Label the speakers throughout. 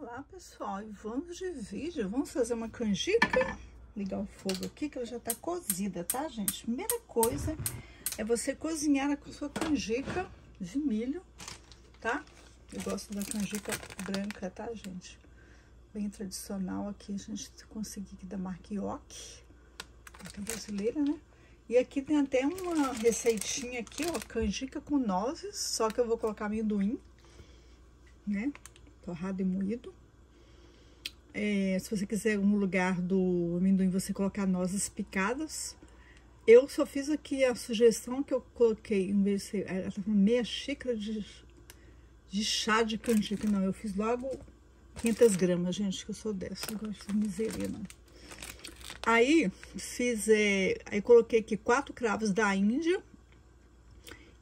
Speaker 1: Olá pessoal, e vamos de vídeo, vamos fazer uma canjica, ligar o fogo aqui que ela já tá cozida, tá gente? Primeira coisa é você cozinhar com sua canjica de milho, tá? Eu gosto da canjica branca, tá gente? Bem tradicional aqui, a gente conseguiu aqui da marca marca brasileira, né? E aqui tem até uma receitinha aqui, ó, canjica com nozes, só que eu vou colocar amendoim, né? Torrado e moído. É, se você quiser um lugar do amendoim, você colocar nozes picadas. Eu só fiz aqui a sugestão que eu coloquei, em vez de ser, tá meia xícara de, de chá de canjica. Não, eu fiz logo 500 gramas, gente, que eu sou dessa, eu gosto de miseria, não. Aí, fiz, é, aí coloquei aqui quatro cravos da Índia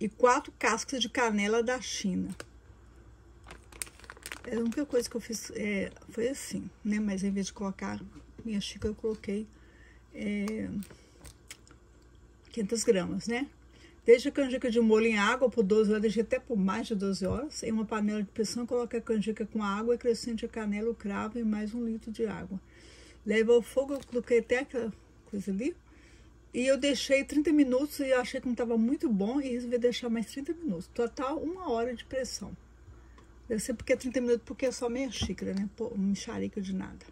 Speaker 1: e quatro cascas de canela da China. A única coisa que eu fiz é, foi assim, né? Mas em vez de colocar minha xícara, eu coloquei é, 500 gramas, né? Deixa a canjica de molho em água por 12 horas, deixei até por mais de 12 horas. Em uma panela de pressão, coloque a canjica com água, acrescente a canela, o cravo e mais um litro de água. Leva ao fogo, eu coloquei até aquela coisa ali. E eu deixei 30 minutos e achei que não estava muito bom e resolvi deixar mais 30 minutos. Total, uma hora de pressão. Deve ser porque é 30 minutos, porque é só meia xícara, né? Mexarica de nada.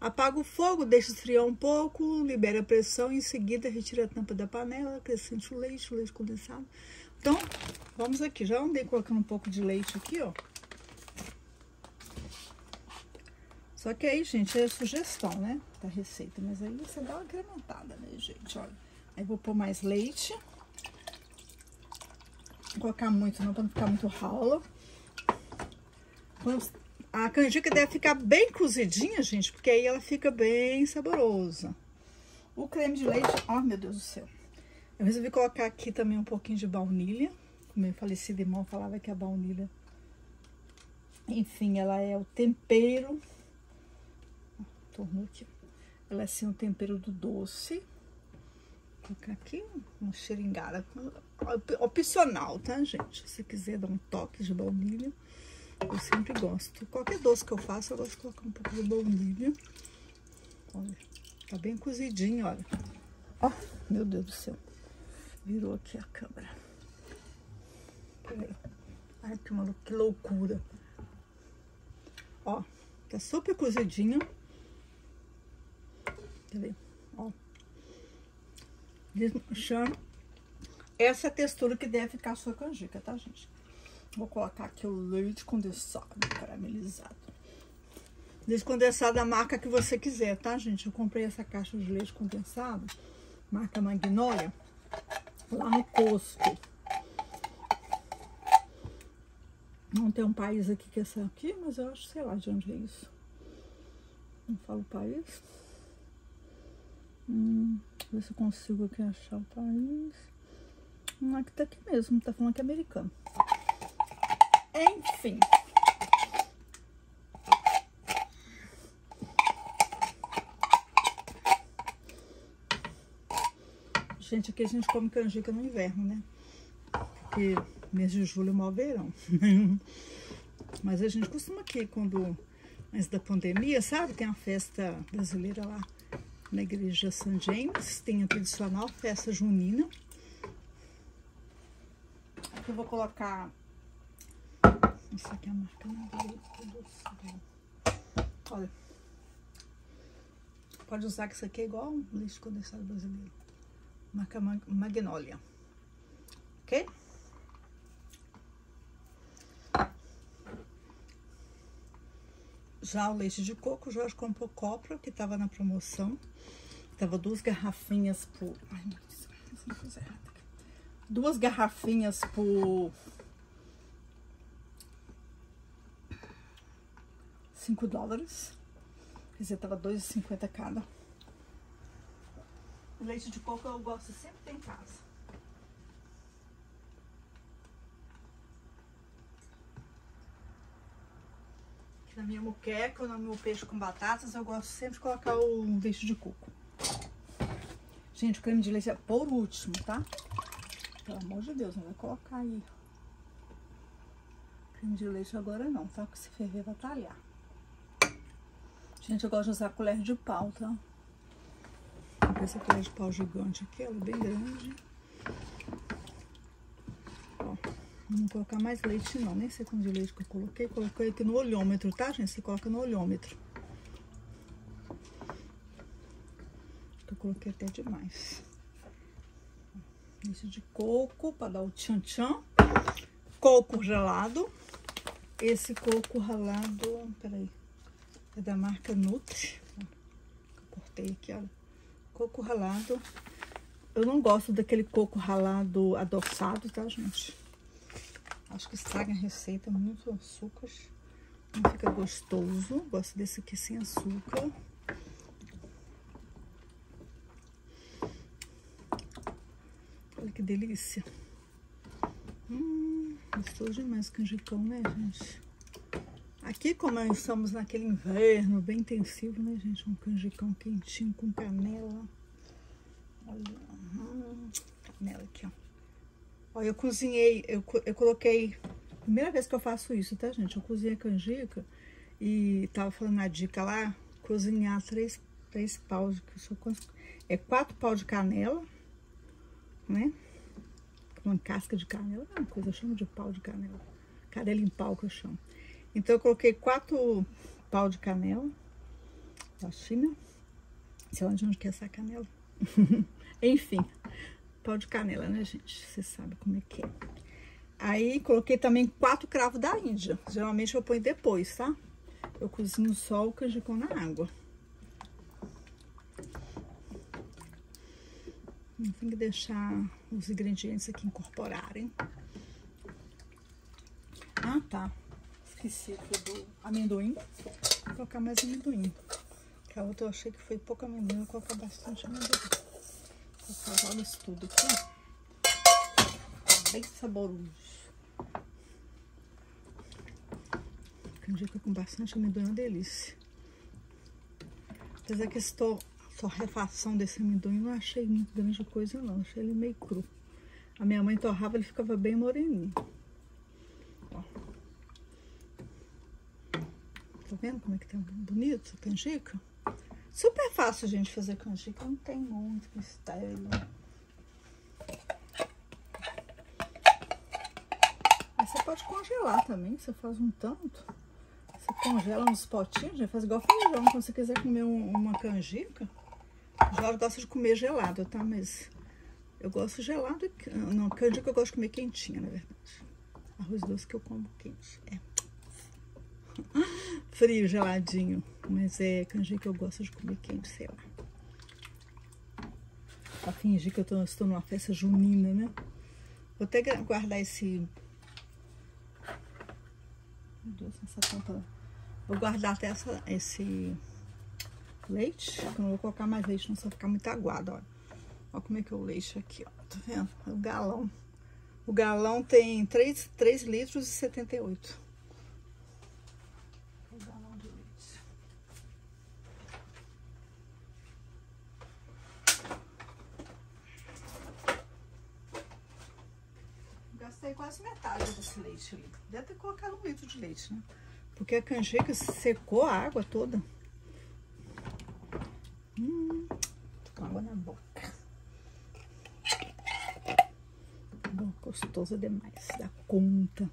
Speaker 1: Apaga o fogo, deixa esfriar um pouco, libera a pressão e em seguida retira a tampa da panela, acrescente o leite, o leite condensado. Então, vamos aqui. Já andei colocando um pouco de leite aqui, ó. Só que aí, gente, é sugestão, né? Da receita. Mas aí você dá uma incrementada, né, gente? Olha. Aí vou pôr mais leite. Não colocar muito não, pra não ficar muito ralo. A canjica deve ficar bem cozidinha, gente, porque aí ela fica bem saborosa. O creme de leite, ó, oh, meu Deus do céu. Eu resolvi colocar aqui também um pouquinho de baunilha. O meu falecido irmão falava que a baunilha, enfim, ela é o tempero. Tornou aqui. Ela é assim o tempero do doce. Vou colocar aqui uma xeringada. Opcional, tá, gente? Se quiser dar um toque de baunilha. Eu sempre gosto. Qualquer doce que eu faço, eu gosto de colocar um pouco de baunilha. Olha, tá bem cozidinho, olha. Ó, oh, meu Deus do céu. Virou aqui a câmera. Peraí. Ai, que, maluco, que loucura. Ó, tá super cozidinho. Quer ver? Ó. Desmanchando. Essa textura que deve ficar a sua canjica, tá, gente? Vou colocar aqui o leite condensado, caramelizado. Leite condensado da marca que você quiser, tá, gente? Eu comprei essa caixa de leite condensado, marca Magnolia, lá no Costco. Não tem um país aqui que é essa aqui, mas eu acho, sei lá de onde é isso. Não falo país. Hum, ver se eu consigo aqui achar o país. Hum, aqui tá aqui mesmo, tá falando que é americano. Enfim. Gente, aqui a gente come canjica no inverno, né? Porque mês de julho é o maior verão. Mas a gente costuma aqui, quando antes da pandemia, sabe? Tem uma festa brasileira lá na igreja St. James, tem a tradicional festa junina. Aqui eu vou colocar essa aqui é a marca Olha. Pode usar que isso aqui é igual um leite condensado brasileiro. Marca Magnolia. Ok? Já o leite de coco, o Jorge comprou copra, que tava na promoção. Tava duas garrafinhas por... Ai, Duas garrafinhas por 5 dólares. Quer dizer, tava 2,50 cada. leite de coco eu gosto sempre em casa. Aqui na minha muqueca no meu peixe com batatas, eu gosto sempre de colocar o leite de coco. Gente, o creme de leite é por último, tá? Pelo amor de Deus, não vai colocar aí. Creme de leite agora não, tá? Porque se ferver vai talhar. Gente, eu gosto de usar colher de pau, tá? Essa colher de pau gigante aqui, ela é bem grande. Ó, não colocar mais leite não, nem sei quanto de leite que eu coloquei. Coloquei aqui no olhômetro, tá, gente? Você coloca no olhômetro. Eu coloquei até demais. Isso de coco para dar o tchan-tchan. Coco gelado. Esse coco ralado, peraí, é da marca Nutri. Cortei aqui, olha. Coco ralado. Eu não gosto daquele coco ralado adoçado, tá, gente? Acho que estraga a receita, muito açúcar. Não fica gostoso. Gosto desse aqui sem açúcar. Olha que delícia. Hum, gostoso demais canjicão, né, gente? Aqui, como estamos naquele inverno bem intensivo, né, gente? Um canjicão quentinho com canela. Olha, hum, canela aqui, ó. Olha, eu cozinhei, eu, eu coloquei... Primeira vez que eu faço isso, tá, gente? Eu cozinhei canjica e tava falando a dica lá, cozinhar três, três paus, que sou, é quatro pau de canela, né? Uma casca de canela, é uma coisa, eu chamo de pau de canela. Canela em pau que eu chamo. Então, eu coloquei quatro pau de canela. Assim, né? Sei lá de onde que é essa canela. Enfim, pau de canela, né, gente? Você sabe como é que é. Aí, coloquei também quatro cravos da Índia. Geralmente, eu ponho depois, tá? Eu cozinho só o canjicão na água. Tem que deixar os ingredientes aqui incorporarem. Ah, tá. Esqueci do amendoim. Vou colocar mais amendoim. Que a outra eu achei que foi pouco amendoim, vou colocar bastante amendoim. Vou colocar isso tudo aqui. Bem saboroso. Canjica com bastante amendoim é uma delícia. Apesar que estou torrefação desse amendoim não achei muito grande coisa não, achei ele meio cru. A minha mãe torrava, ele ficava bem moreninho. Tá vendo como é que tá bonito a canjica? Super fácil, gente, fazer canjica, não tem muito mistério. Mas você pode congelar também, você faz um tanto. Você congela nos potinhos, já faz igual feijão. Quando você quiser comer um, uma canjica, Jorge gosta de comer gelado, tá? Mas eu gosto gelado. Não, canjica eu gosto de comer quentinha, na verdade. Arroz doce que eu como quente. É. Frio, geladinho. Mas é canjica eu gosto de comer quente, sei lá. Pra fingir que eu tô, estou numa festa junina, né? Vou até guardar esse... Meu Deus, essa tampa... Vou guardar até essa, esse leite. Eu não vou colocar mais leite, não, só ficar muito aguado, olha. Olha como é que é o leite aqui, ó. Tá vendo? É o galão. O galão tem 3, 3 litros e 78. O galão de leite. Gastei quase metade desse leite ali. Deve ter colocado um litro de leite, né? Porque a canjica secou a água toda. Hum, tô com água na boca. Bom, gostoso demais, dá conta.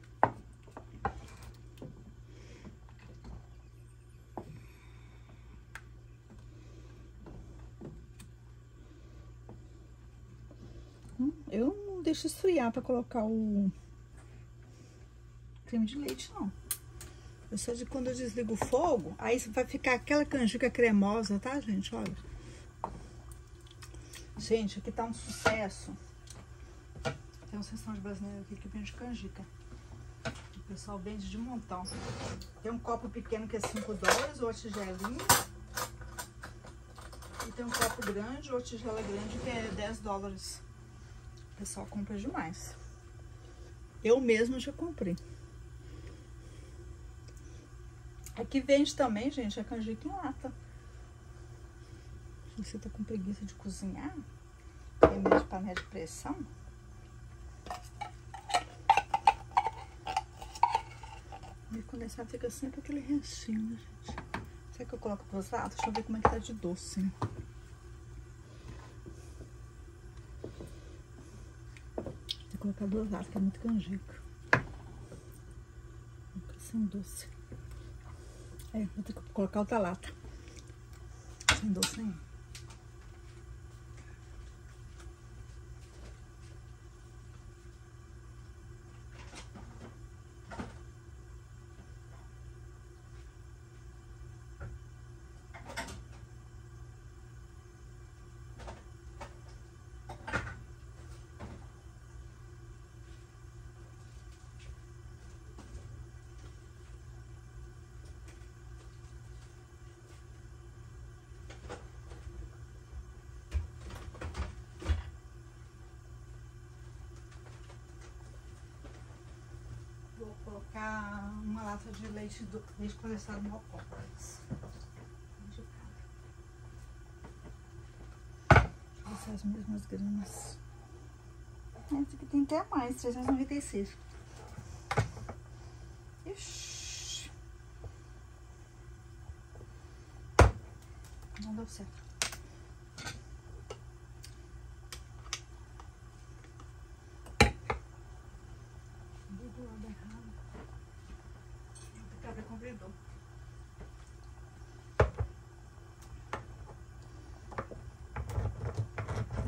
Speaker 1: Hum, eu não deixo esfriar para colocar o creme de leite, não. Eu só de quando eu desligo o fogo, aí vai ficar aquela canjica cremosa, tá, gente? Olha. Gente, aqui tá um sucesso. Tem um sessão de brasileiro aqui que vende canjica. O pessoal vende de montão. Tem um copo pequeno que é 5 dólares, ou tigelinha. E tem um copo grande, ou tigela grande, que é 10 dólares. O pessoal compra demais. Eu mesma já comprei. Aqui vende também, gente, a canjica em lata. Você tá com preguiça de cozinhar, tem de panela de pressão. E condensado fica sempre aquele restinho, né, gente? Será que eu coloco duas latas? Deixa eu ver como é que tá de doce. Vou colocar duas latas, que é muito canjica. Sem doce. É, vou ter que colocar outra lata. Sem doce nenhum. Vou colocar uma lata de leite, do, leite condensado no é as mesmas gramas. Esse aqui tem até mais, 396. Ixi. Não deu certo. do lado errado.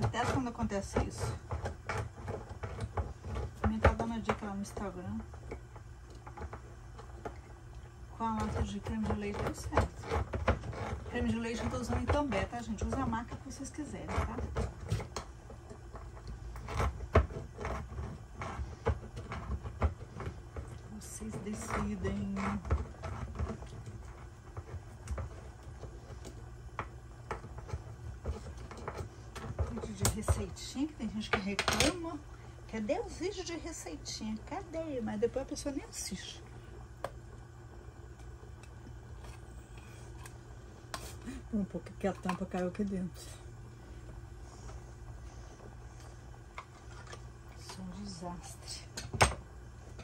Speaker 1: Até quando acontece isso. Também tá dando dica lá no Instagram. Com a lata de creme de leite deu certo. Creme de leite eu tô usando em També, tá, gente? Usa a marca que vocês quiserem, tá? vocês decidem. Vídeo de receitinha, que tem gente que reclama. Cadê os vídeos de receitinha? Cadê? Mas depois a pessoa nem assiste. Um pouco que a tampa caiu aqui dentro. Isso é um desastre.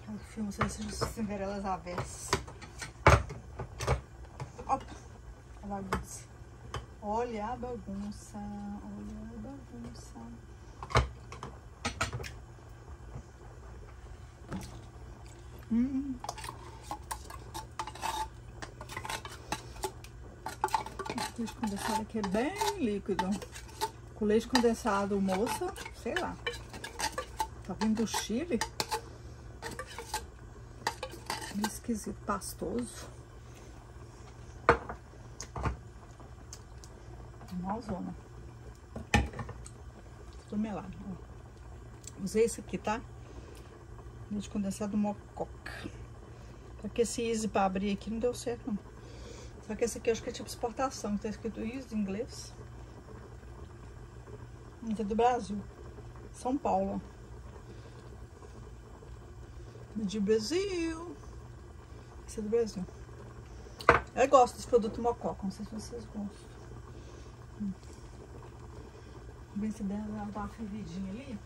Speaker 1: O filme se Cinderelas Avessas. Opa, a bagunça. Olha a bagunça. Olha a bagunça. Hum. Leite condensado aqui é bem líquido. Com leite condensado, moça, sei lá. Tá vindo do Chile esquisito, pastoso. Malzona. Tudo melado. Usei esse aqui, tá? Leite condensado mococa. Só que esse easy pra abrir aqui não deu certo, não. Só que esse aqui eu acho que é tipo exportação. Tá escrito easy em inglês. Esse é do Brasil. São Paulo. De Brasil. Esse é do Brasil. Eu gosto desse produto mococa, não sei se vocês gostam. Hum. Ver se der uma fervidinha ali.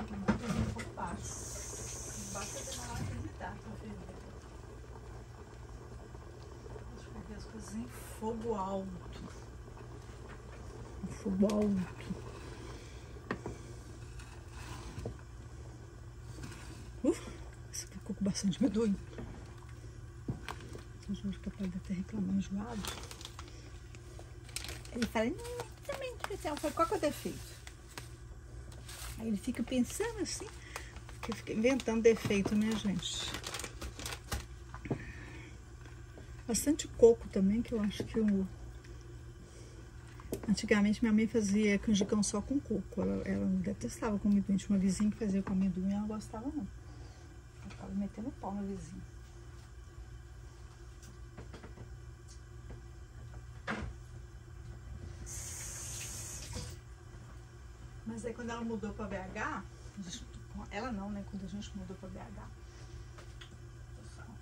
Speaker 1: Um pouco baixo. Basta demorar a acreditar pra ferver. Deixa em fogo alto. Em fogo alto. Uf, esse aqui ficou com bastante amendoim. O Jorge capaz de até reclamar enjoado. Ele fala, não, também especial. Eu falei, qual que é o defeito? Aí ele fica pensando assim, porque fica inventando defeito, né, gente? Bastante coco também, que eu acho que eu... Antigamente minha mãe fazia canjicão só com coco. Ela, ela detestava com amendoim. Tinha uma vizinha que fazia com amendoim e ela gostava não. Ela ficava metendo pau na vizinha. Mas aí quando ela mudou pra BH, ela não, né? Quando a gente mudou pra BH,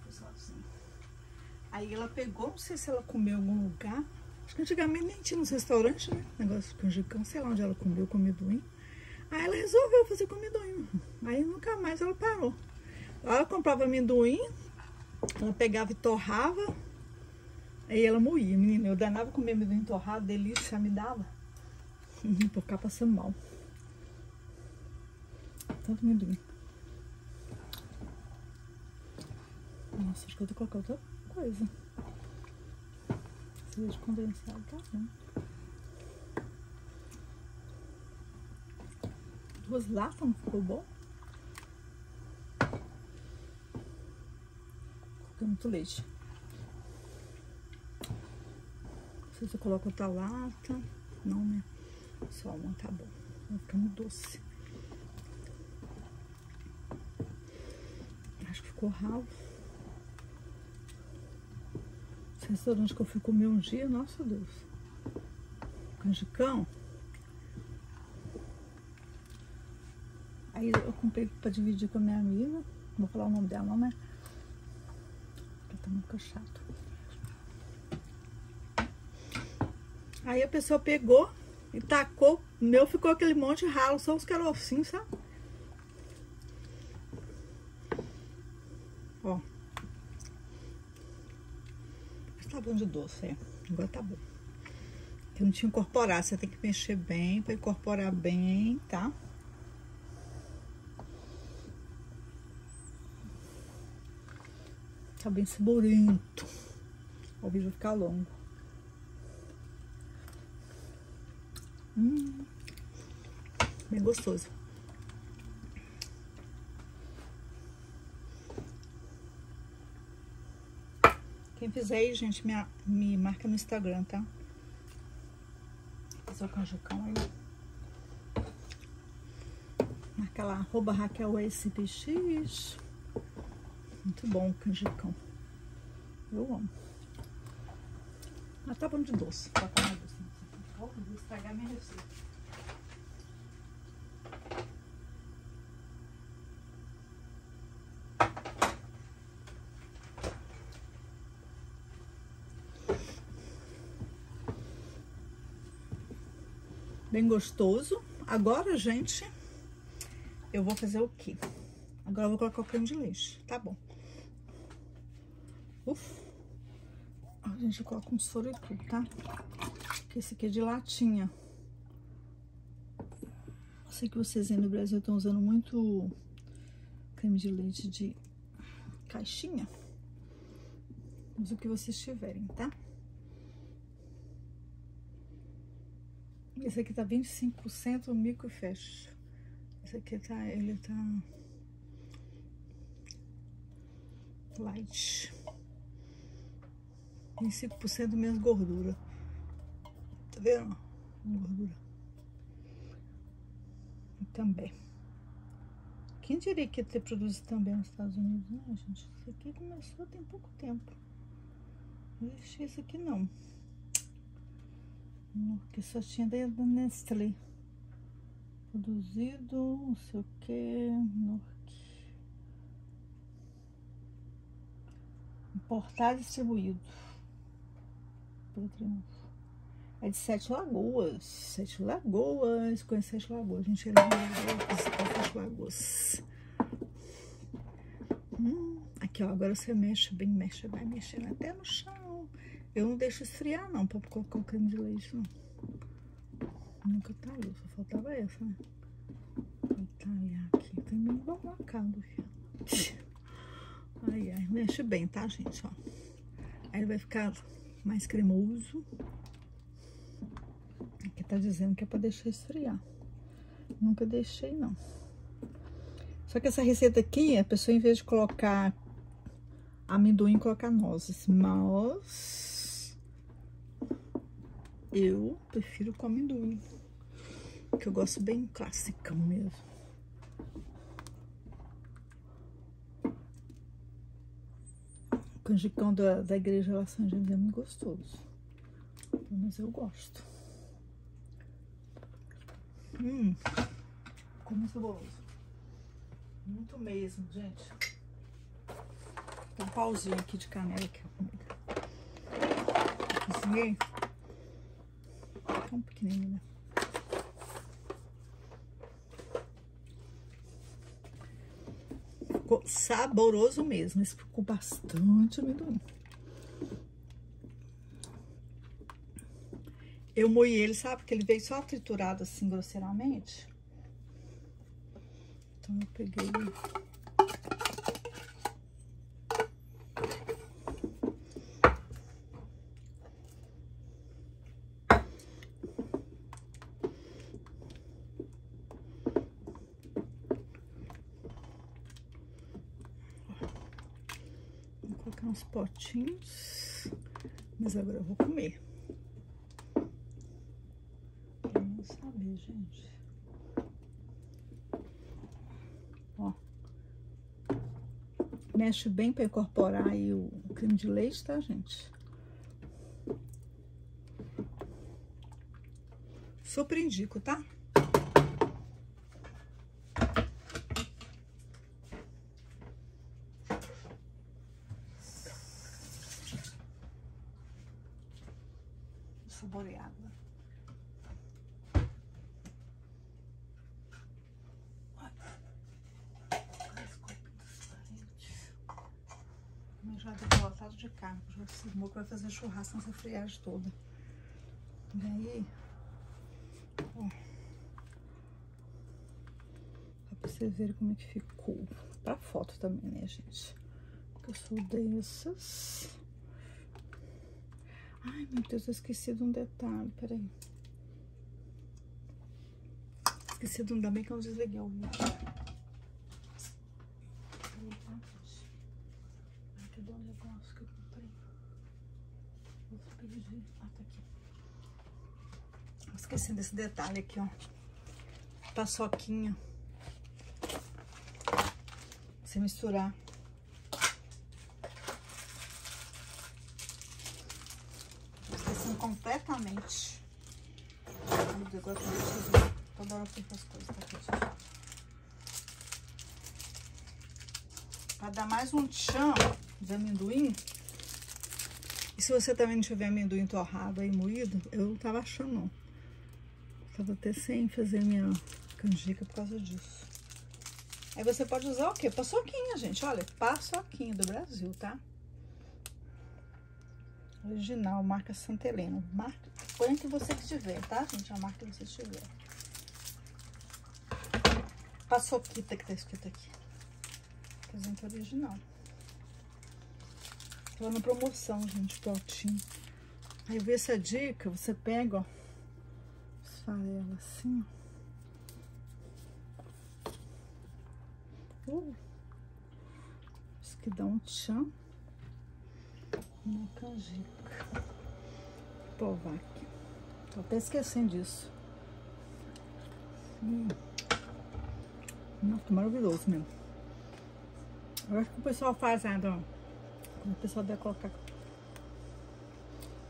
Speaker 1: foi sozinha. Aí ela pegou, não sei se ela comeu em algum lugar. Acho que antigamente nem tinha nos restaurantes, né? Negócio de canjicão, sei lá onde ela comeu com amendoim. Aí ela resolveu fazer com amendoim. Aí nunca mais ela parou. Ela comprava amendoim, ela pegava e torrava. Aí ela moía, menina. Eu danava comer amendoim torrado, delícia, me dava. Por ficar passando mal. Tanto amendoim. Nossa, acho que eu vou colocar outra coisa. Esse leite condensado tá bom. Duas latas não ficou bom? Coloquei muito leite. Se você coloca outra lata, não, né? Só uma tá bom. Vai ficar muito doce. Acho que ficou ralo. Esse restaurante que eu fui comer um dia, nossa Deus. Canjicão. Aí eu comprei pra dividir com a minha amiga. Vou falar o nome dela não, né? Porque tá muito chato. Aí a pessoa pegou e tacou. O meu ficou aquele monte de ralo, só os carocinhos, sabe? Ó. Tá bom de doce, é. Agora tá bom. Eu não tinha incorporado, você tem que mexer bem para incorporar bem, tá? Tá bem saborento. O vídeo vai ficar longo. Hum, bem gostoso. Quem fizer aí, gente, me, me marca no Instagram, tá? Fazer o canjicão aí. Marca lá, arroba Raquel SPX. Muito bom o canjicão. Eu amo. Mas tá bom de doce. Tá com doce. Vou estragar minha receita. Bem gostoso. Agora, gente, eu vou fazer o quê? Agora eu vou colocar o creme de leite. Tá bom. A gente coloca um soro e tudo, tá? Porque esse aqui é de latinha. Eu sei que vocês aí no Brasil estão usando muito creme de leite de caixinha. Use o que vocês tiverem, tá? Esse aqui tá 25% micro fecha. Esse aqui tá, ele tá light. 25% menos gordura. Tá vendo? Gordura. E também. Quem diria que ia ter produzido também nos Estados Unidos? Não, gente. Isso aqui começou tem pouco tempo. Não existia isso aqui, não. Que só tinha dentro da Nestlé. Produzido, não sei o que. Importado e distribuído. Pelo Triunfo. É de Sete Lagoas. Sete Lagoas. Conhece Sete Lagoas. A gente era de Sete Lagoas. Hum, aqui, ó. Agora você mexe bem, mexe, vai mexendo até no chão. Eu não deixo esfriar, não, pra colocar o creme de leite, não. Nunca tá ali, só faltava essa, né? Detalhar aqui. Tem bem marcado aqui. Ai, ai, mexe bem, tá, gente, ó. Aí vai ficar mais cremoso. Aqui tá dizendo que é pra deixar esfriar. Nunca deixei, não. Só que essa receita aqui, a pessoa, em vez de colocar amendoim, colocar nozes. Mas eu prefiro com amendoim. Que eu gosto bem clássico mesmo. O canjicão da, da igreja La São é muito gostoso. Mas eu gosto. Hum, como saboroso. Muito mesmo, gente. Um pauzinho aqui de canela aqui. Cozinhei Tá tão pequenininho, né? Ficou saboroso mesmo, esse ficou bastante amendoim. Eu moí ele, sabe? Porque ele veio só triturado assim, grosseiramente. Então, eu peguei potinhos, mas agora eu vou comer. saber, gente. Ó. Mexe bem para incorporar aí o, o creme de leite, tá, gente? Super indico, tá? Saboreada. já deu lotado de carne. Já cismou que vai fazer churrasco nessa friagem toda. E aí, ó, pra vocês verem como é que ficou. Pra foto também, né, gente? Eu sou dessas. Ai, meu Deus, eu esqueci de um detalhe, peraí. Esqueci de um, ainda bem que eu desliguei o vídeo. Cadê o negócio que eu comprei? Vou pedir. Ah, tá aqui. Esqueci desse detalhe aqui, ó. Paçoquinha. Você misturar. Esqueci completamente. Meu Deus, agora eu. Toda hora eu as coisas, tá aqui. Pra dar mais um tchan de amendoim. E se você também não tiver amendoim torrado aí moído, eu não tava achando não. Tava até sem fazer minha canjica por causa disso. Aí você pode usar o quê? Paçoquinha, gente. Olha, paçoquinha do Brasil, tá? Original, marca Santa Helena. Marca, põe que você tiver, tá, gente? A marca que você tiver. Paçoquita que tá escrito aqui. Presente original. Tava na promoção, gente, potinho. Aí vi essa dica, você pega, ó, esfarela assim, ó. Uh, isso que dá um tchan na canjica. Provar aqui. Tô até esquecendo disso. Hum. Nossa, maravilhoso mesmo. Eu acho que o pessoal faz ainda, ó. O pessoal deve colocar.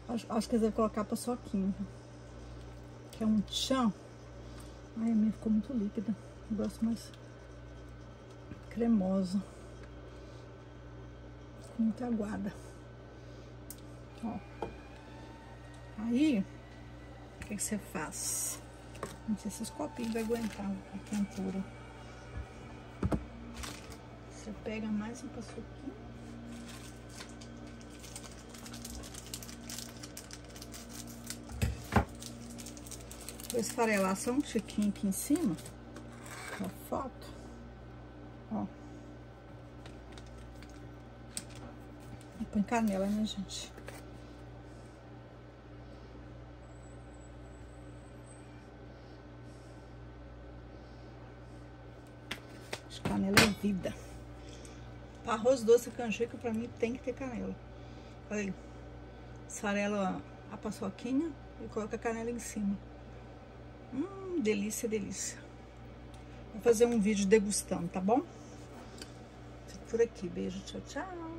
Speaker 1: Acho, acho que eles devem colocar paçoquinha. Que é um chão. Ai, a minha ficou muito líquida. Eu gosto mais cremosa. Ficou muito aguada. Ó. Aí, o que, você faz? Não sei se esses copinhos vai aguentar a quentura. Você pega mais um paçoquinho. Vou esfarelar só um tiquinho aqui em cima. A foto. Ó. E põe canela, né, gente? Canela é vida. Arroz doce canjica, pra mim, tem que ter canela. Aí. Esfarela a paçoquinha e coloca a canela em cima. Hum, delícia, delícia. Vou fazer um vídeo degustando, tá bom? Fico por aqui. Beijo, tchau, tchau.